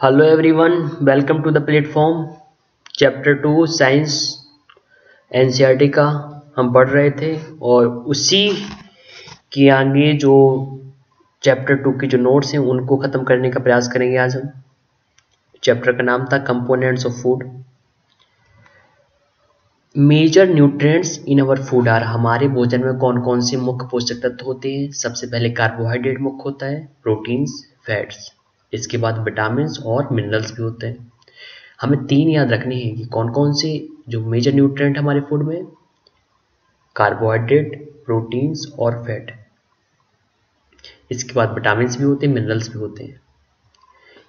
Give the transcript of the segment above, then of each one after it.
Hello everyone welcome to the platform chapter two science NCERT का हम पढ़ रहे थे और उसी के आगे जो चैप्टर टू की जो नोट्स हैं, उनको ख़त्म करने का प्रयास करेंगे आज हम। चैप्टर का नाम था components of food major nutrients in our food are हमारे भोजन में कौन कौन से मुख्य पोषक तत्व होते हैं? सबसे पहले कार्बोहाइड्रेट मुख्य होता है प्रोटीन्स फैट्स इसके बाद विटामिन और मिनरल्स भी होते हैं। हमें तीन याद रखने हैं कि कौन कौन से जो मेजर न्यूट्रिएंट हमारे फ़ूड में? कार्बोहाइड्रेट प्रोटीन्स और फैट इसके बाद विटामिन भी होते हैं मिनरल्स भी होते हैं।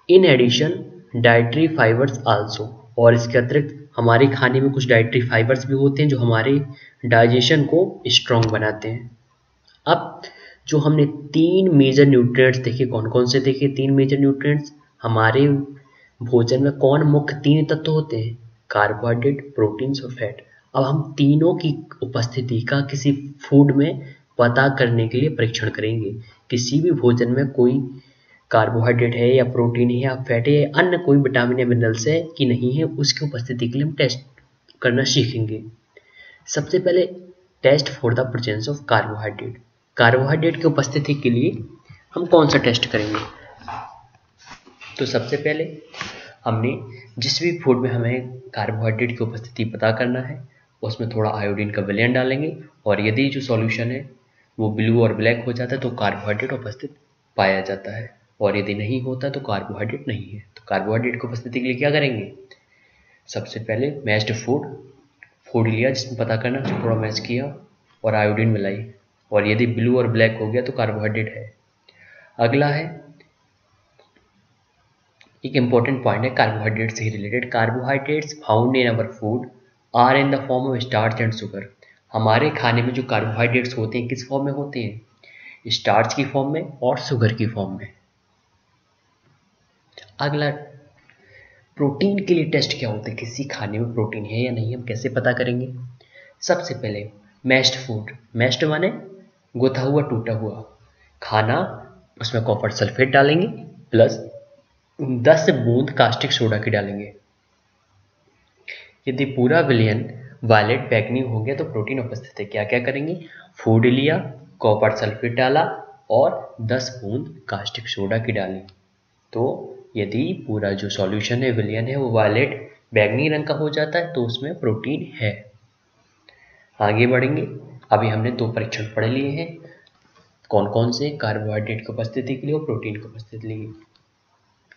In addition dietary fibres also और इसके अतिरिक्त, हमारे खाने में कुछ डाइट्री फाइबर्स भी होते हैं जो हमारे डाइजेशन को स्ट्रॉन्ग बनाते हैं। अब जो हमने तीन मेजर न्यूट्रिएंट्स देखे कौन कौन से देखे? तीन मेजर न्यूट्रिएंट्स हमारे भोजन में कौन मुख्य तीन तत्व होते हैं? कार्बोहाइड्रेट प्रोटीन्स और फैट अब हम तीनों की उपस्थिति का किसी फ़ूड में पता करने के लिए परीक्षण करेंगे। किसी भी भोजन में कोई कार्बोहाइड्रेट है या प्रोटीन है या फैट है या अन्य कोई विटामिन या मिनरल्स है कि नहीं है, उसकी उपस्थिति के लिए हम टेस्ट करना सीखेंगे। सबसे पहले test for the presence of carbohydrate carbohydrate की उपस्थिति के लिए हम कौन सा टेस्ट करेंगे? तो सबसे पहले हमने जिस भी फ़ूड में हमें कार्बोहाइड्रेट की उपस्थिति पता करना है, उसमें थोड़ा आयोडीन का विलयन डालेंगे और यदि जो सॉल्यूशन है वो ब्लू और ब्लैक हो जाता है तो कार्बोहाइड्रेट उपस्थित पाया जाता है और यदि नहीं होता तो कार्बोहाइड्रेट नहीं है। तो कार्बोहाइड्रेट की उपस्थिति के लिए क्या करेंगे? सबसे पहले मैस्ड फ़ूड फ़ूड लिया जिसमें पता करना, थोड़ा मैच किया और आयोडीन मिलाई। और यदि ब्लू और ब्लैक हो गया तो कार्बोहाइड्रेट है। अगला है, एक इंपॉर्टेंट पॉइंट है कार्बोहाइड्रेट से ही related carbohydrates found in our food are in the form of starch and sugar हमारे खाने में जो कार्बोहाइड्रेट्स होते हैं, किस फॉर्म में होते हैं? स्टार्च की फॉर्म में और शुगर की फॉर्म में। अगला प्रोटीन के लिए टेस्ट क्या होता है? किसी खाने में प्रोटीन है या नहीं, हम कैसे पता करेंगे? सबसे पहले मैस्ड फ़ूड मैस्ड माने गुथा हुआ, टूटा हुआ। खाना, उसमें कॉपर सल्फेट डालेंगे प्लस दस बूंद कास्टिक सोडा की डालेंगे। यदि पूरा विलियन वायलेट पैकनिंग हो गया तो प्रोटीन उपस्थित है। क्या क्या करेंगे? फ़ूड लिया कॉपर सल्फेट डाला और 10 बूंद कास्टिक सोडा की डाली। तो यदि पूरा जो सॉल्यूशन है, विलियन है, वो वायलेट बैगनी रंग का हो जाता है तो उसमें प्रोटीन है। आगे बढ़ेंगे। अभी हमने दो परीक्षण पढ़ लिए हैं। कौन कौन से? कार्बोहाइड्रेट की उपस्थिति के लिए और प्रोटीन की उपस्थिति के लिए।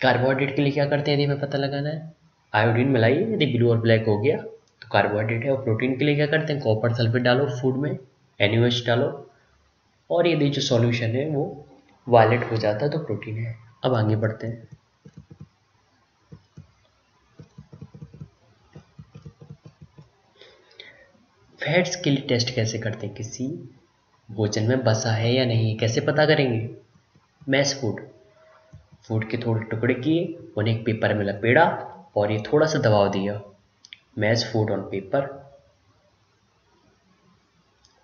कार्बोहाइड्रेट के लिए क्या करते हैं? यदि हमें पता लगाना है। आयोडीन मिलाइए। यदि ब्लू और ब्लैक हो गया तो कार्बोहाइड्रेट है और प्रोटीन के लिए क्या करते हैं? कॉपर सल्फेट डालो फ़ूड में एन डालो। और यदि जो सॉल्यूशन है वो वायलेट हो जाता है तो प्रोटीन है। अब आगे बढ़ते हैं। फैट्स के लिए टेस्ट कैसे करते हैं? किसी भोजन में बसा है या नहीं? कैसे पता करेंगे? Mess food. फ़ूड के थोड़े टुकड़े किए, उन्हें एक पेपर में लपेड़ा और ये थोड़ा सा दबाव दिया। मैच फ़ूड ऑन पेपर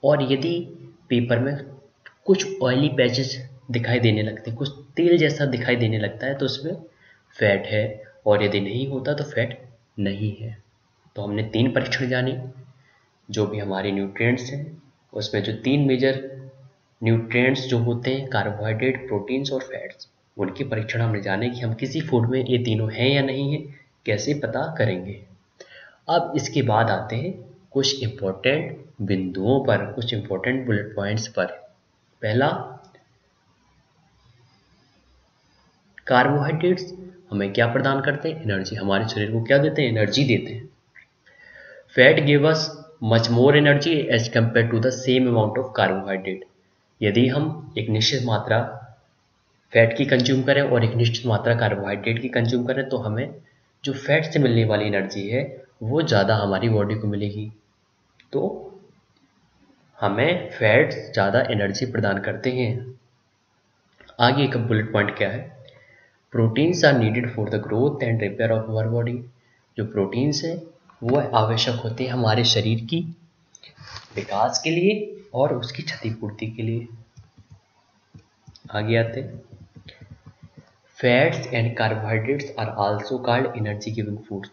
और यदि पेपर में कुछ ऑयली पैचेस दिखाई देने लगते हैं, कुछ तेल जैसा दिखाई देने लगता है तो उसमें फैट है और यदि नहीं होता तो फैट नहीं है। तो हमने तीन परीक्षण जाने। जो भी हमारे न्यूट्रिएंट्स हैं, उसमें जो तीन मेजर न्यूट्रिएंट्स जो होते हैं कार्बोहाइड्रेट प्रोटीन्स और फैट्स उनके परीक्षण हमने जाने कि हम किसी फ़ूड में ये तीनों हैं या नहीं हैं, कैसे पता करेंगे। अब इसके बाद आते हैं कुछ इम्पोर्टेंट बिंदुओं पर, कुछ इम्पोर्टेंट बुलेट पॉइंट्स पर। पहला कार्बोहाइड्रेट्स हमें क्या प्रदान करते हैं? एनर्जी हमारे शरीर को क्या देते हैं? एनर्जी देते हैं। Fat give us much more energy as compared to the same amount of carbohydrate यदि हम एक निश्चित मात्रा फैट की कंज्यूम करें और एक निश्चित मात्रा कार्बोहाइड्रेट की कंज्यूम करें तो हमें जो फैट से मिलने वाली एनर्जी है, वो ज़्यादा हमारी बॉडी को मिलेगी। तो हमें फैट्स ज़्यादा एनर्जी प्रदान करते हैं। आगे एक बुलेट पॉइंट क्या है? Proteins are needed for the growth and repair of our body जो प्रोटीन्स हैं वो आवश्यक होते हैं हमारे शरीर की विकास के लिए और उसकी क्षतिपूर्ति के लिए। आगे आते fats and carbohydrates are also called energy giving foods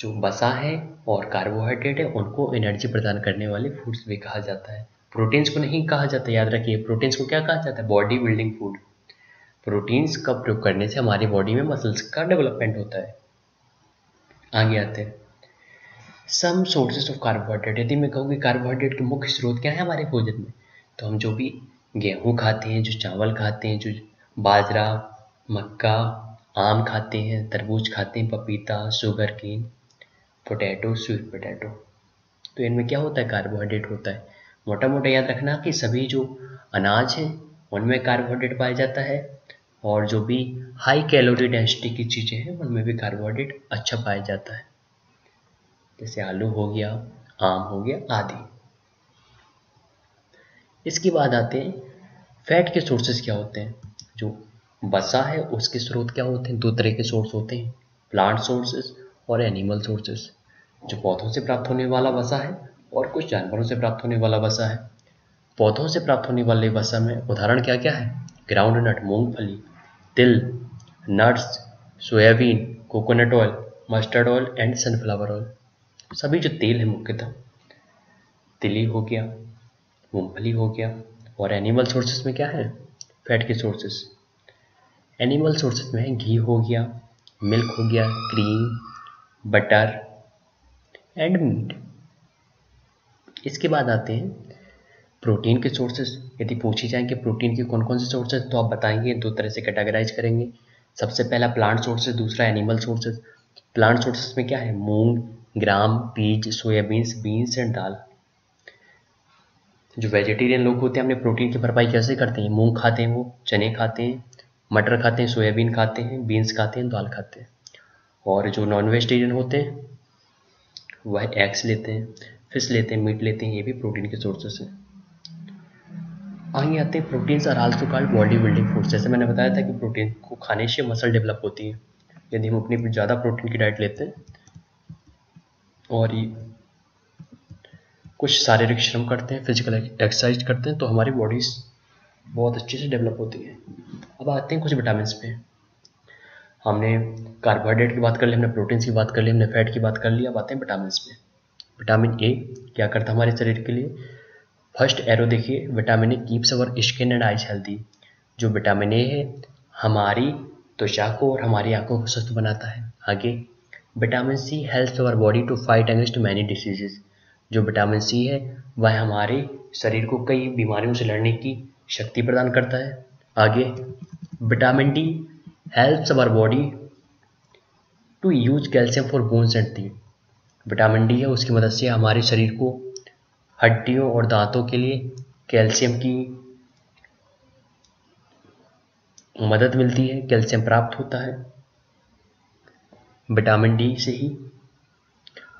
जो बसा है और कार्बोहाइड्रेट है, उनको एनर्जी प्रदान करने वाले फूड्स भी कहा जाता है। प्रोटीन्स को नहीं कहा जाता, याद रखिए प्रोटीन्स को क्या कहा जाता है? बॉडी बिल्डिंग फ़ूड प्रोटीन्स का प्रयोग करने से हमारी बॉडी में मसल्स का डेवलपमेंट होता है। आगे आते हैं। सम सोर्सेज ऑफ़ कार्बोहाइड्रेट यदि मैं कहूँ कि कार्बोहाइड्रेट के मुख्य स्रोत क्या है हमारे भोजन में? तो हम जो भी गेहूँ खाते हैं, जो चावल खाते हैं, जो बाजरा, मक्का, आम खाते हैं, तरबूज खाते हैं, पपीता sugar cane potato sweet potato तो इनमें क्या होता है? कार्बोहाइड्रेट होता है। मोटा मोटा याद रखना कि सभी जो अनाज हैं, उनमें कार्बोहाइड्रेट पाया जाता है और जो भी हाई कैलोरी डेंसिटी की चीज़ें हैं, उनमें भी कार्बोहाइड्रेट अच्छा पाया जाता है। जैसे आलू हो गया, आम हो गया, आदि। इसके बाद आते हैं फैट के सोर्सेज क्या होते हैं? जो बसा है, उसके स्रोत क्या होते हैं? दो तरह के सोर्स होते हैं प्लांट सोर्सेज और एनिमल सोर्सेज जो पौधों से प्राप्त होने वाला वसा है और कुछ जानवरों से प्राप्त होने वाला वसा है। पौधों से प्राप्त होने वाले वसा में उदाहरण क्या क्या है? ग्राउंड नट मूंगफली, तिल nuts soybean coconut oil mustard oil and sunflower oil सभी जो तेल है मुख्यतः, तिली हो गया, मूंगफली हो गया, और एनिमल सोर्सेज में क्या है? फैट के सोर्सेज एनिमल सोर्सेज में घी हो गया मिल्क हो गया क्रीम बटर एंड मीट इसके बाद आते हैं प्रोटीन के सोर्सेज यदि पूछी जाए कि प्रोटीन के कौन कौन से सोर्सेज तो आप बताएँगे, दो तरह से कैटेगराइज करेंगे। सबसे पहला प्लांट सोर्सेज दूसरा एनिमल सोर्सेज प्लांट सोर्सेज में क्या है? Moong gram peas soybeans, beans and dal. जो वेजिटेरियन लोग होते हैं अपने प्रोटीन की भरपाई कैसे करते हैं? मूंग खाते हैं वो, चने खाते हैं, मटर खाते हैं, सोयाबीन खाते हैं, बीन्स खाते हैं, दाल खाते हैं। और जो नॉन वेजिटेरियन होते हैं, वह एग्स लेते हैं फ़िश लेते हैं मीट लेते हैं, ये भी प्रोटीन के सोर्सेस हैं। आगे आते हैं proteins are also called body building food जैसे मैंने बताया था कि प्रोटीन को खाने से मसल डेवलप होती है। यदि हम अपनी ज़्यादा प्रोटीन की डाइट लेते हैं और ये कुछ शारीरिक श्रम करते हैं फ़िज़िकल एक्सरसाइज करते हैं तो हमारी बॉडीज बहुत अच्छे से डेवलप होती है। अब आते हैं कुछ विटामिन पे। हमने कार्बोहाइड्रेट की बात कर ली, हमने प्रोटीन्स की बात कर ली, हमने फैट की बात कर ली, अब आते हैं विटामिन पे। विटामिन ए क्या करता है हमारे शरीर के लिए? फ़र्स्ट एरो देखिए vitamin A keeps our skin and eyes healthy जो विटामिन ए है, हमारी त्वचा को और हमारी आँखों को स्वस्थ बनाता है। आगे vitamin C help our body to fight against many diseases जो विटामिन सी है, वह हमारे शरीर को कई बीमारियों से लड़ने की शक्ति प्रदान करता है। आगे, vitamin D helps our body to use calcium for bones and teeth vitamin D है, उसकी मदद से हमारे शरीर को हड्डियों और दांतों के लिए कैल्शियम की मदद मिलती है, कैल्शियम प्राप्त होता है। विटामिन डी से ही।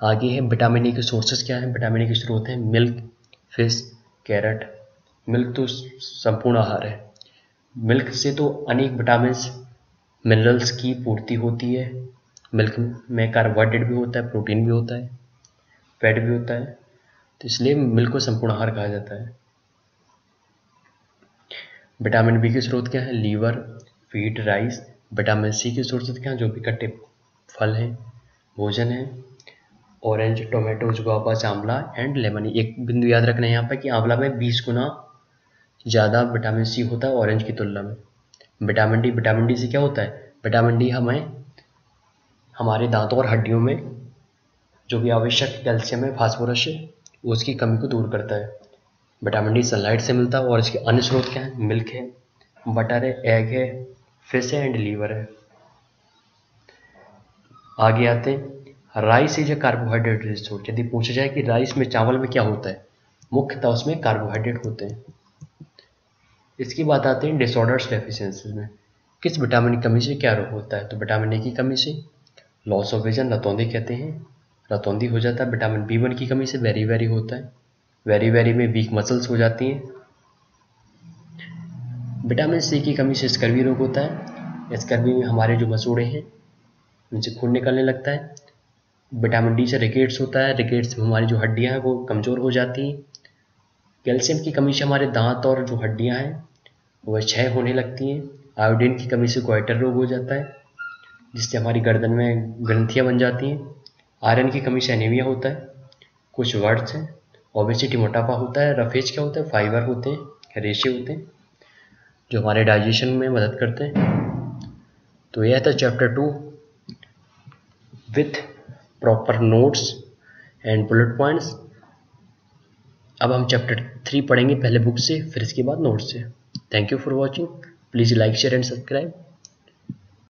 आगे है, विटामिन ई के सोर्सेज क्या हैं? विटामिन ई के स्रोत हैं मिल्क, फ़िश, कैरेट। मिल्क तो संपूर्ण आहार है। मिल्क से तो अनेक विटामिन मिनरल्स की पूर्ति होती है। मिल्क में कार्बोहाइड्रेट भी होता है, प्रोटीन भी होता है, फैट भी होता है। तो इसलिए मिल्क को संपूर्ण आहार कहा जाता है। विटामिन बी के स्रोत क्या है? Liver feet rice. Vitamin C के स्रोत क्या हैं? जो भी कट्टे फल हैं, भोजन है orange tomatoes guava amla and lemon एक बिंदु याद रखना है यहाँ पर कि आंवला में बीस गुना ज़्यादा विटामिन सी होता है ऑरेंज की तुलना में। विटामिन डी विटामिन डी से क्या होता है? विटामिन डी हमें हमारे दांतों और हड्डियों में जो भी आवश्यक कैल्शियम है फास्फोरस है उसकी कमी को दूर करता है। विटामिन डी सनलाइट से मिलता है और इसके अन्य स्रोत क्या है? मिल्क है बटर है एग है फ़िश है एंड लीवर है। आगे आते हैं। Rice is a carbohydrate resource. यदि पूछा जाए कि राइस में चावल में क्या होता है, मुख्यतः उसमें कार्बोहाइड्रेट होते हैं। इसकी बात आते हैं डिसऑर्डर्स डेफिशिएंसी में। किस विटामिन की कमी से क्या रोग होता है? तो विटामिन ए की कमी से। लॉस ऑफ़ विजन रतौंदी कहते हैं। रतौंदी हो जाता है। विटामिन बी वन की कमी से वेरी वेरी होता है। वेरी वेरी में वीक मसल्स हो जाती हैं। विटामिन सी की कमी से स्कर्वी रोग होता है। स्कर्वी में हमारे जो मसूड़े हैं उनसे खून निकलने लगता है। विटामिन डी से रिकेट्स होता है। रिकेट्स में हमारी जो हड्डियाँ हैं, वो कमज़ोर हो जाती हैं। कैल्शियम की कमी से हमारे दांत और जो हड्डियाँ हैं, वह क्षय होने लगती हैं। आयोडीन की कमी से क्वाइटर रोग हो जाता है, जिससे हमारी गर्दन में ग्रंथियाँ बन जाती हैं। आयरन की कमी से एनीमिया होता है। कुछ वर्ड्स हैं। ओबेसिटी मोटापा होता है। रफेज क्या होता है? फाइबर होते हैं। रेशे होते हैं, जो हमारे डाइजेशन में मदद करते हैं। तो यह था chapter two with proper notes and bullet points अब हम चैप्टर थ्री पढ़ेंगे पहले बुक से, फिर इसके बाद नोट से. Thank you for watching please like share and subscribe